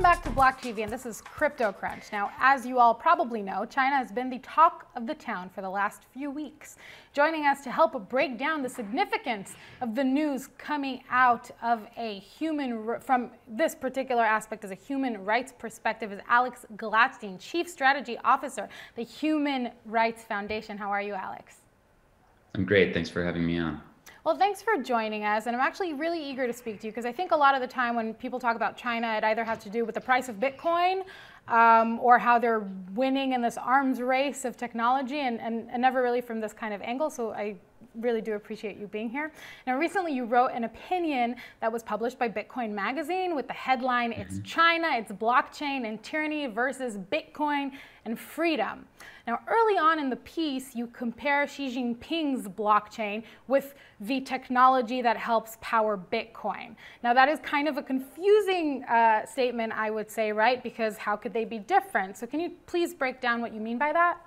Welcome back to Block TV, and this is Crypto Crunch. Now, as you all probably know, China has been the talk of the town for the last few weeks. Joining us to help break down the significance of the news coming out of a human, from this particular aspect as a human rights perspective, is Alex Gladstein, Chief Strategy Officer, the Human Rights Foundation. How are you, Alex? I'm great. Thanks for having me on. Well, thanks for joining us. And I'm actually really eager to speak to you because I think a lot of the time when people talk about China, it either has to do with the price of Bitcoin um, or how they're winning in this arms race of technology and, and, and never really from this kind of angle. So I really do appreciate you being here. Now, recently you wrote an opinion that was published by Bitcoin Magazine with the headline, It's mm-hmm. China, it's blockchain and tyranny versus Bitcoin and freedom. Now, early on in the piece, you compare Xi Jinping's blockchain with the technology that helps power Bitcoin. Now, that is kind of a confusing uh, statement, I would say, right? Because how could they be different? So, can you please break down what you mean by that?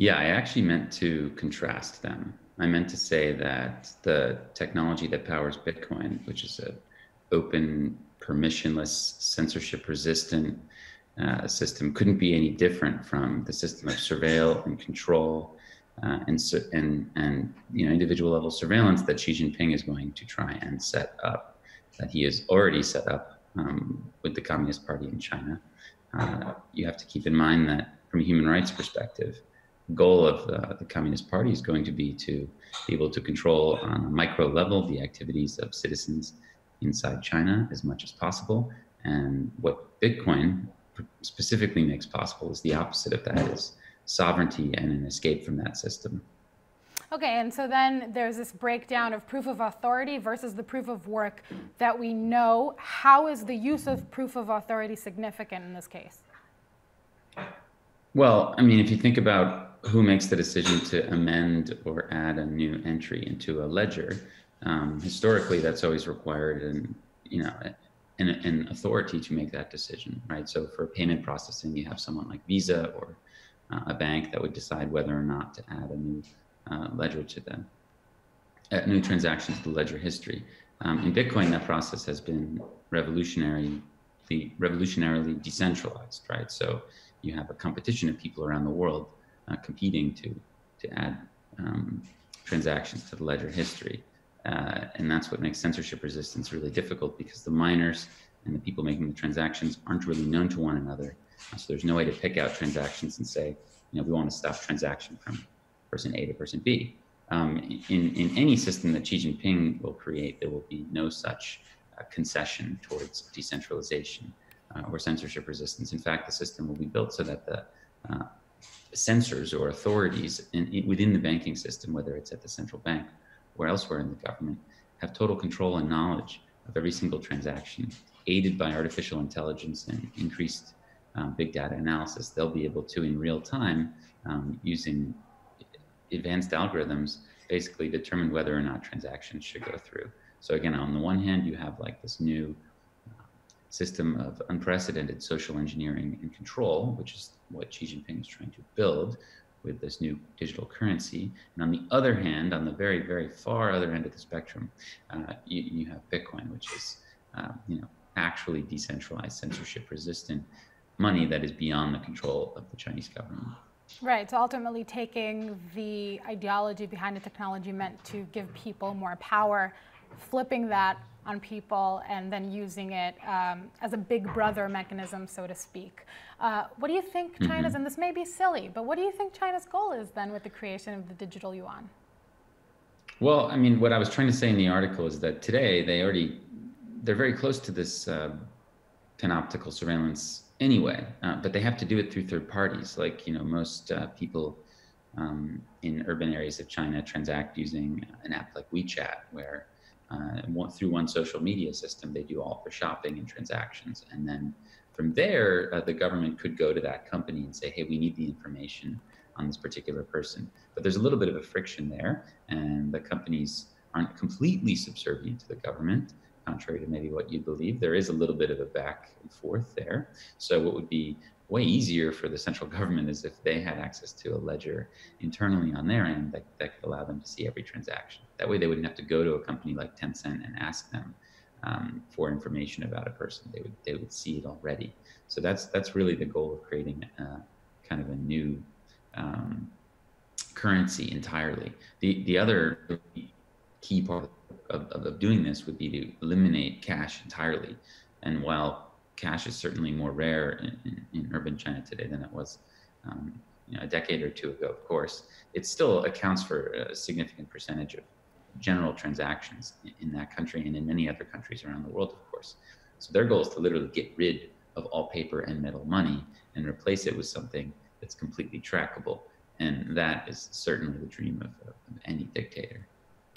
Yeah, I actually meant to contrast them. I meant to say that the technology that powers Bitcoin, which is an open, permissionless, censorship resistant uh, system, couldn't be any different from the system of surveil and control uh, and, and, and you know, individual level surveillance that Xi Jinping is going to try and set up, that he has already set up um, with the Communist Party in China. Uh, you have to keep in mind that from a human rights perspective, goal of the, the, Communist Party is going to be to be able to control on a micro level the activities of citizens inside China as much as possible. And what Bitcoin specifically makes possible is the opposite of that is sovereignty and an escape from that system. Okay, and so then there's this breakdown of proof of authority versus the proof of work that we know. How is the use of proof of authority significant in this case? Well, I mean, if you think about who makes the decision to amend or add a new entry into a ledger. Um, historically, that's always required an, you know, an, an, authority to make that decision, right? So for payment processing, you have someone like Visa or uh, a bank that would decide whether or not to add a new uh, ledger to them, a new transaction to the ledger history. Um, in Bitcoin, that process has been revolutionary, revolutionarily decentralized, right? So you have a competition of people around the world uh, competing to to add um, transactions to the ledger history. Uh, and that's what makes censorship resistance really difficult because the miners and the people making the transactions aren't really known to one another. Uh, so there's no way to pick out transactions and say, you know, we want to stop transaction from person A to person B. Um, in, in any system that Xi Jinping will create, there will be no such uh, concession towards decentralization uh, or censorship resistance. In fact, the system will be built so that the uh, censors or authorities in, in, within the banking system, whether it's at the central bank or elsewhere in the government, have total control and knowledge of every single transaction, aided by artificial intelligence and increased um, big data analysis. They'll be able to, in real time, um, using advanced algorithms, basically determine whether or not transactions should go through. So again, on the one hand, you have like this new system of unprecedented social engineering and control, which is what Xi Jinping is trying to build with this new digital currency. And on the other hand, on the very, very far other end of the spectrum, uh, you, you, have Bitcoin, which is, uh, you know, actually decentralized, censorship-resistant money that is beyond the control of the Chinese government. Right. So ultimately, taking the ideology behind the technology meant to give people more power, flipping that on people and then using it um, as a big brother mechanism, so to speak. Uh, what do you think mm-hmm. China's, mm-hmm. and this may be silly, but what do you think China's goal is then with the creation of the digital yuan? Well, I mean, what I was trying to say in the article is that today they already, they're very close to this uh, panoptical surveillance anyway, uh, but they have to do it through third parties. Like, you know, most uh, people um, in urban areas of China transact using an app like WeChat, where uh, through one social media system. They do all their shopping and transactions. And then from there, uh, the government could go to that company and say, hey, we need the information on this particular person. But there's a little bit of a friction there, and the companies aren't completely subservient to the government, contrary to maybe what you believe. There is a little bit of a back and forth there. So, what would be way easier for the central government is if they had access to a ledger internally on their end that, that could allow them to see every transaction. That way they wouldn't have to go to a company like Tencent and ask them um, for information about a person. They would they would see it already. So that's that's really the goal of creating uh, kind of a new um, currency entirely. The the other key part of, of, of, doing this would be to eliminate cash entirely. And while cash is certainly more rare in, in, in urban China today than it was um, you know, a decade or two ago, of course, it still accounts for a significant percentage of general transactions in that country and in many other countries around the world, of course. So their goal is to literally get rid of all paper and metal money and replace it with something that's completely trackable. And that is certainly the dream of, of any dictator.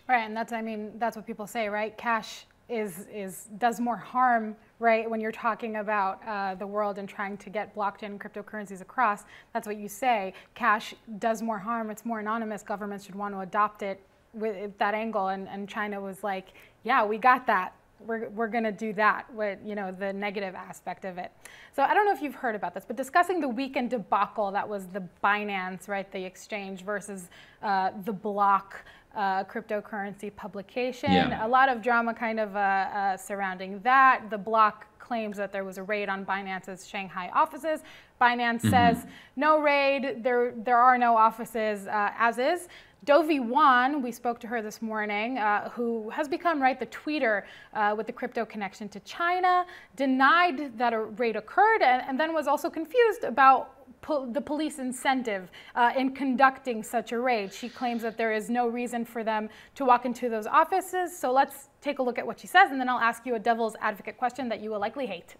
Right, and that's I mean that's what people say, right? Cash is is does more harm, right? When you're talking about uh, the world and trying to get blockchain cryptocurrencies across, that's what you say. Cash does more harm. It's more anonymous. Governments should want to adopt it with that angle. And, and China was like, yeah, we got that. We're, we're going to do that with you know the negative aspect of it. So I don't know if you've heard about this, but discussing the weekend debacle that was the Binance, right, the exchange versus uh, the block uh, cryptocurrency publication. Yeah. A lot of drama kind of uh, uh, surrounding that. The block claims that there was a raid on Binance's Shanghai offices. Binance mm-hmm. says no raid, there, there are no offices uh, as is. Dovey Wan, we spoke to her this morning, uh, who has become right the tweeter uh, with the crypto connection to China, denied that a raid occurred, and, and then was also confused about po the police incentive uh, in conducting such a raid. She claims that there is no reason for them to walk into those offices. So let's take a look at what she says, and then I'll ask you a devil's advocate question that you will likely hate.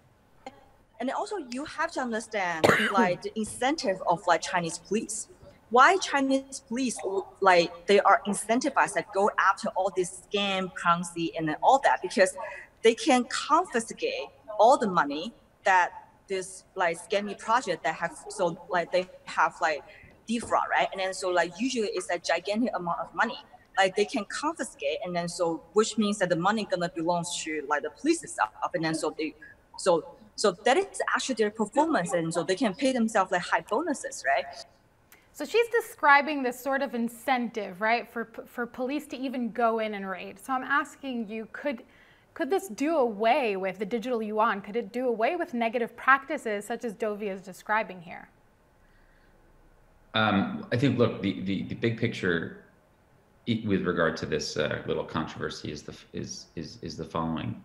And also, you have to understand like the incentive of like Chinese police why Chinese police like they are incentivized to go after all this scam currency and all that? Because they can confiscate all the money that this like scammy project that have so like they have like defraud right? And then so like usually it's a gigantic amount of money. Like they can confiscate and then so which means that the money gonna belongs to like the police itself and then so they so so that is actually their performance and so they can pay themselves like high bonuses right so she's describing this sort of incentive, right, for, for police to even go in and raid. So I'm asking you, could, could this do away with the digital yuan? Could it do away with negative practices such as Dovey is describing here? Um, I think, look, the, the, the big picture with regard to this uh, little controversy is the, is, is, is the following.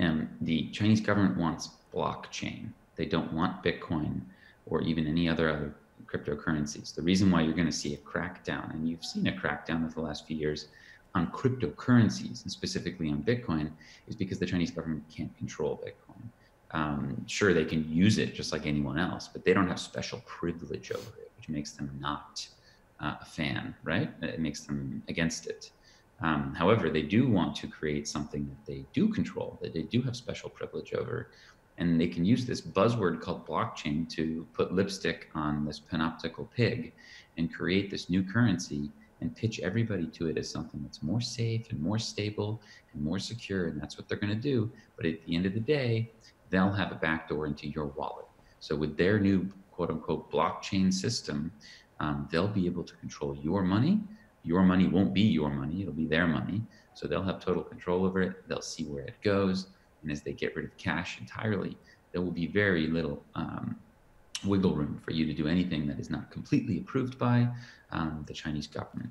Um, the Chinese government wants blockchain. They don't want Bitcoin or even any other other cryptocurrencies. The reason why you're going to see a crackdown, and you've seen a crackdown over the last few years on cryptocurrencies and specifically on Bitcoin, is because the Chinese government can't control Bitcoin. Um, sure, they can use it just like anyone else, but they don't have special privilege over it, which makes them not uh, a fan, right? It makes them against it. Um, however, they do want to create something that they do control, that they do have special privilege over, and they can use this buzzword called blockchain to put lipstick on this panoptical pig and create this new currency and pitch everybody to it as something that's more safe and more stable and more secure. And that's what they're going to do. But at the end of the day they'll have a backdoor into your wallet. So with their new quote unquote blockchain system um, they'll be able to control your money. Your money won't be your money. It'll be their money. So they'll have total control over it. They'll see where it goes and as they get rid of cash entirely, there will be very little um, wiggle room for you to do anything that is not completely approved by um, the Chinese government.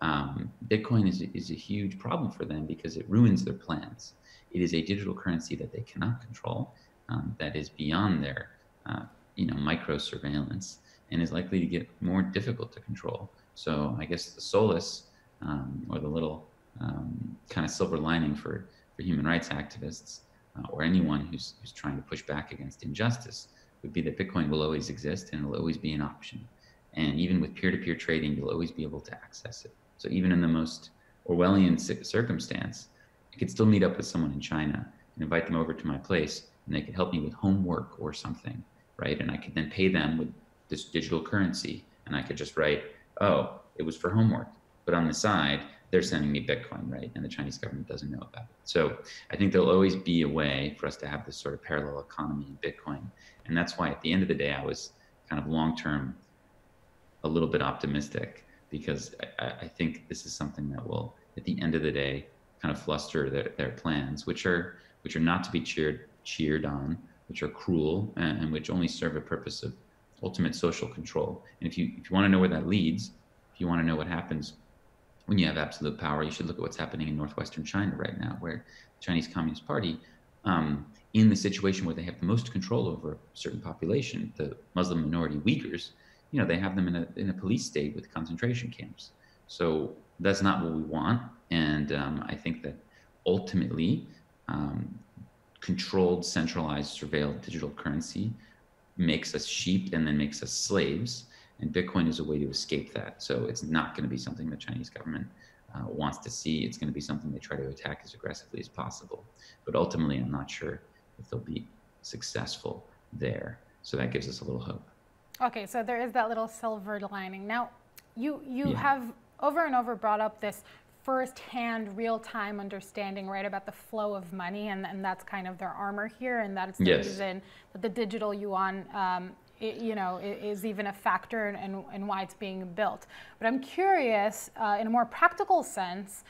Um, Bitcoin is, is a huge problem for them because it ruins their plans. It is a digital currency that they cannot control, um, that is beyond their uh, you know micro surveillance, and is likely to get more difficult to control. So I guess the solace um, or the little um, kind of silver lining for for human rights activists uh, or anyone who's, who's trying to push back against injustice would be that Bitcoin will always exist and it'll always be an option. And even with peer to peer trading, you'll always be able to access it. So even in the most Orwellian circumstance, I could still meet up with someone in China and invite them over to my place and they could help me with homework or something, right? And I could then pay them with this digital currency and I could just write, oh, it was for homework. But on the side, they're sending me Bitcoin, right? And the Chinese government doesn't know about it. So I think there'll always be a way for us to have this sort of parallel economy in Bitcoin. And that's why at the end of the day, I was kind of long term a little bit optimistic because I, I, think this is something that will, at the end of the day, kind of fluster their, their plans, which are which are not to be cheered cheered on, which are cruel and, and which only serve a purpose of ultimate social control. And if you if you want to know where that leads, if you want to know what happens when you have absolute power, you should look at what's happening in northwestern China right now, where the Chinese Communist Party, um, in the situation where they have the most control over a certain population, the Muslim minority Uyghurs, you know, they have them in a in a police state with concentration camps. So that's not what we want, and um, I think that ultimately, um, controlled, centralized, surveilled digital currency makes us sheep and then makes us slaves and Bitcoin is a way to escape that. So it's not going to be something the Chinese government uh, wants to see. It's going to be something they try to attack as aggressively as possible. But ultimately, I'm not sure if they'll be successful there. So that gives us a little hope. Okay, so there is that little silver lining. Now, you you yeah. have over and over brought up this first-hand, real-time understanding, right, about the flow of money, and, and that's kind of their armor here, and that's the yes. reason that the digital yuan um, it, you know, is even a factor in, in, why it's being built. But I'm curious, uh, in a more practical sense,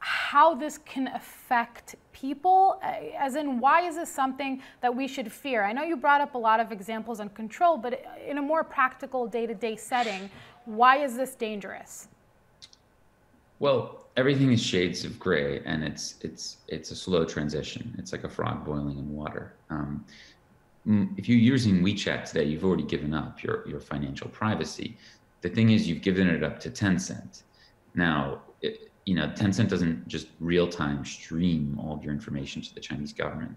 how this can affect people, uh, as in why is this something that we should fear? I know you brought up a lot of examples on control, but in a more practical day-to-day setting, why is this dangerous? Well, everything is shades of gray, and it's it's it's a slow transition. It's like a frog boiling in water. Um, Mm, if you're using WeChat today, you've already given up your, your financial privacy. The thing is, you've given it up to Tencent. Now, it, you know, Tencent doesn't just real time stream all of your information to the Chinese government,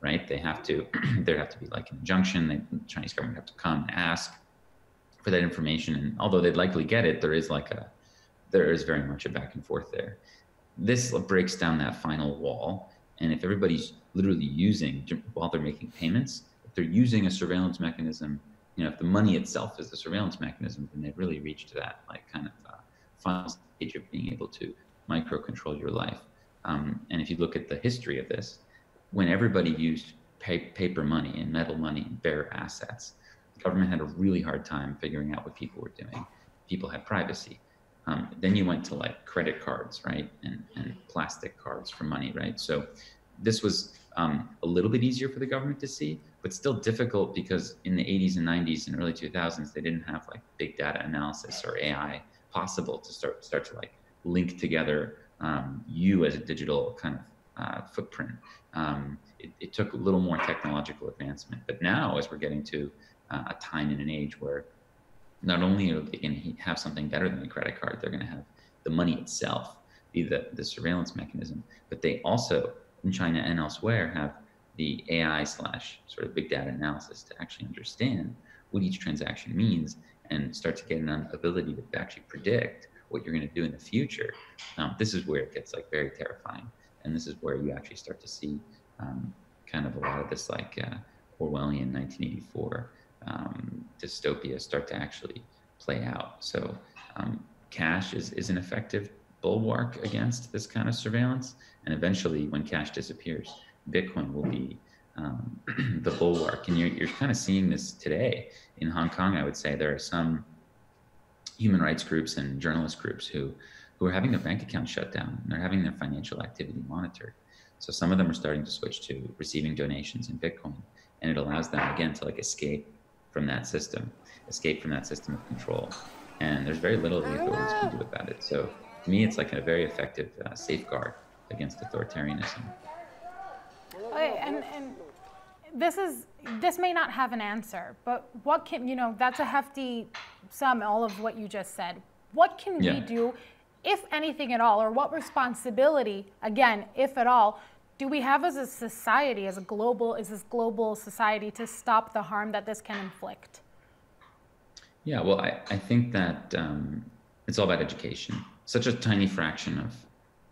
right? They have to, there have to be like an injunction. They, the Chinese government have to come and ask for that information. And although they'd likely get it, there is like a, there is very much a back and forth there. This breaks down that final wall. And if everybody's literally using while they're making payments, if they're using a surveillance mechanism, you know, if the money itself is the surveillance mechanism, then they've really reached that like kind of uh, final stage of being able to micro control your life. Um, and if you look at the history of this, when everybody used pay, paper money and metal money and bare assets, the government had a really hard time figuring out what people were doing. People had privacy. Um, then you went to like credit cards, right, and, and plastic cards for money, right? So this was um, a little bit easier for the government to see, but still difficult because in the 80s and 90s and early 2000s they didn't have like big data analysis or AI possible to start start to like link together um, you as a digital kind of uh, footprint. Um, it, it, took a little more technological advancement, but now as we're getting to uh, a time in an age where not only are they going to have something better than a credit card, they're going to have the money itself be the, the surveillance mechanism, but they also in China and elsewhere have the AI slash sort of big data analysis to actually understand what each transaction means and start to get an ability to actually predict what you're going to do in the future. Um, this is where it gets like very terrifying, and this is where you actually start to see um, kind of a lot of this like uh, Orwellian 1984 um, dystopia start to actually play out. So um, cash is is an effective bulwark against this kind of surveillance, and eventually, when cash disappears, Bitcoin will be um, the bulwark. And you're, you're kind of seeing this today in Hong Kong. I would say there are some human rights groups and journalist groups who, who are having their bank accounts shut down. And they're having their financial activity monitored. So some of them are starting to switch to receiving donations in Bitcoin, and it allows them again to like escape from that system, escape from that system of control. And there's very little the authorities can do about it. So to me, it's like a very effective uh, safeguard against authoritarianism. Okay, and, and this is this may not have an answer, but what can you know? That's a hefty sum. All of what you just said. What can yeah. we do, if anything at all, or what responsibility, again, if at all, do we have as a society, as a global, as this global society, to stop the harm that this can inflict? Yeah, well, I, I think that um, it's all about education. Such a tiny fraction of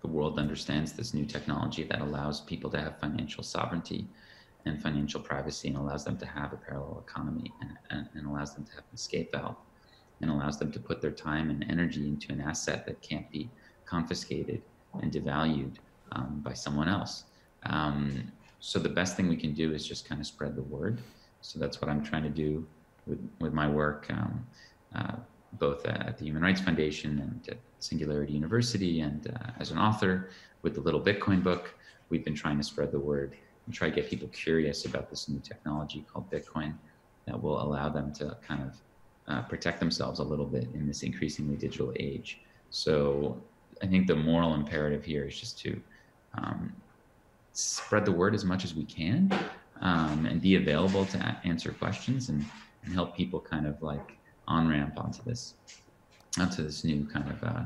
the world understands this new technology that allows people to have financial sovereignty and financial privacy and allows them to have a parallel economy and, and, and, allows them to have an escape valve and allows them to put their time and energy into an asset that can't be confiscated and devalued um, by someone else. Um, so the best thing we can do is just kind of spread the word. So that's what I'm trying to do with, with my work. Um, uh, both at the Human Rights Foundation and at Singularity University and uh, as an author with the Little Bitcoin book. we've been trying to spread the word and try to get people curious about this new technology called Bitcoin that will allow them to kind of uh, protect themselves a little bit in this increasingly digital age. So I think the moral imperative here is just to um, spread the word as much as we can um, and be available to answer questions and, and help people kind of like on ramp onto this onto this new kind of uh,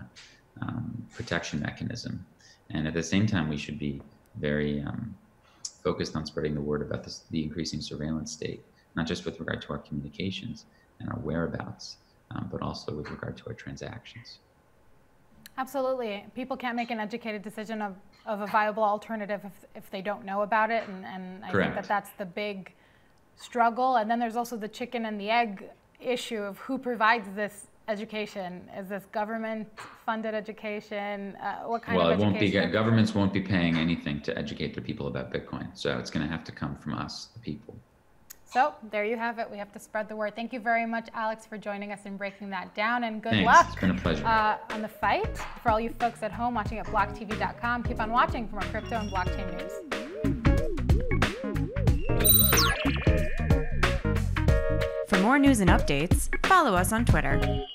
um, protection mechanism. And at the same time, we should be very um, focused on spreading the word about this, the increasing surveillance state, not just with regard to our communications and our whereabouts, um, but also with regard to our transactions. Absolutely. People can't make an educated decision of, of a viable alternative if, if they don't know about it. And, and I Correct. think that that's the big struggle. And then there's also the chicken and the egg issue of who provides this education. Is this government funded education? Uh, what kind well, of it won't be governments won't be paying anything to educate their people about Bitcoin, so it's going to have to come from us, the people. So there you have it. We have to spread the word. Thank you very much, Alex, for joining us and breaking that down. And good Thanks. luck. It's been a pleasure. Uh, on the fight. For all you folks at home watching at blocktv.com, keep on watching for more crypto and blockchain news. More news and updates, follow us on Twitter.